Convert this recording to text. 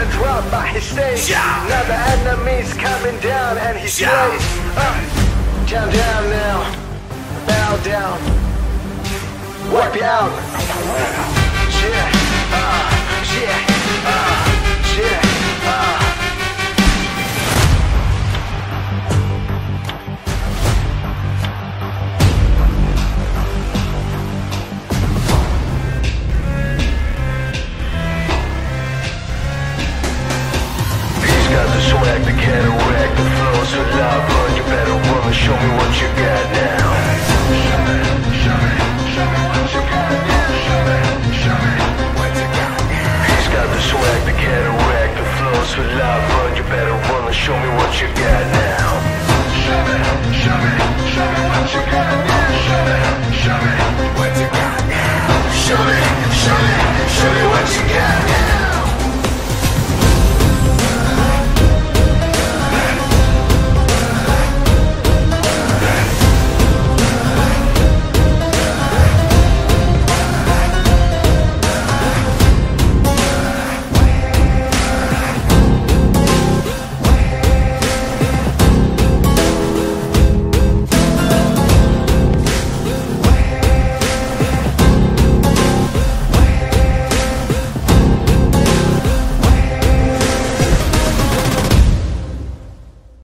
up by his stage. Yeah. Now the enemy's coming down and he's Yeah. Uh, down, down now. Bow down. Wipe you out. Yeah. the swag, the cataract, the flows of lava You better run, show me what you got now. Show me, show me, show me what you got now Show me, show me what you got now